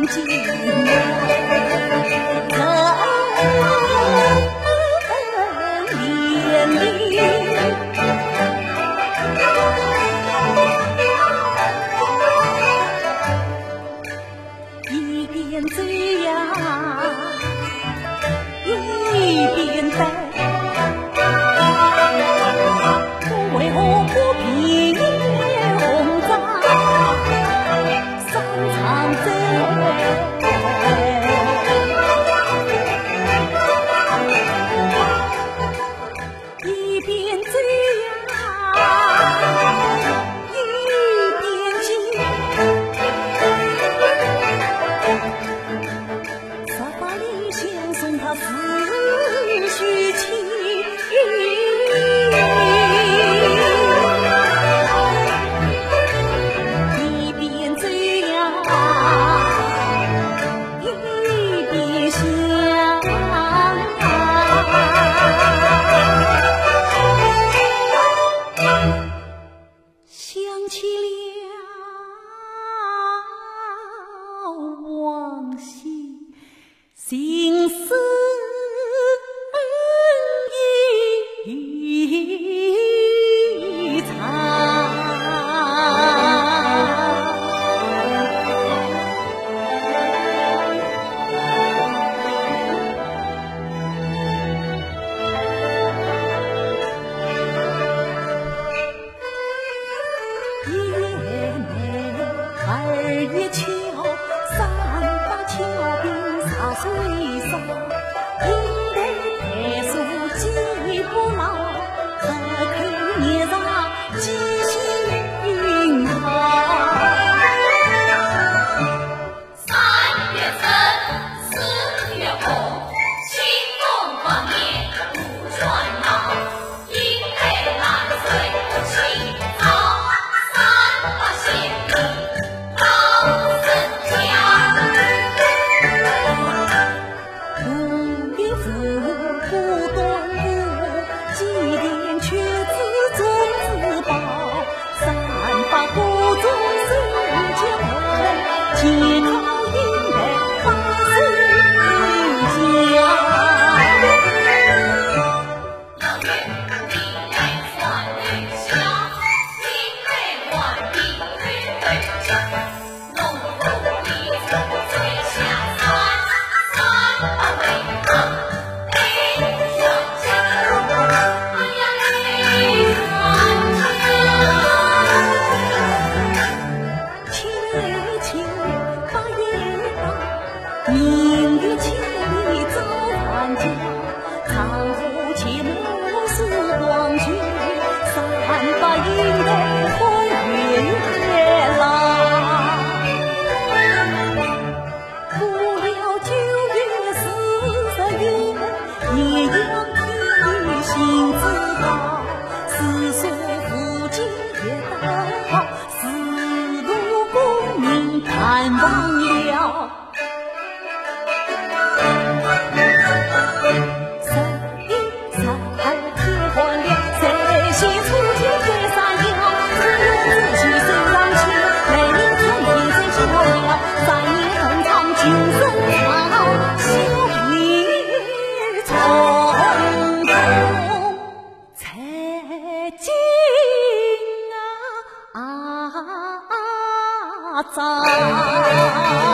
我情。在。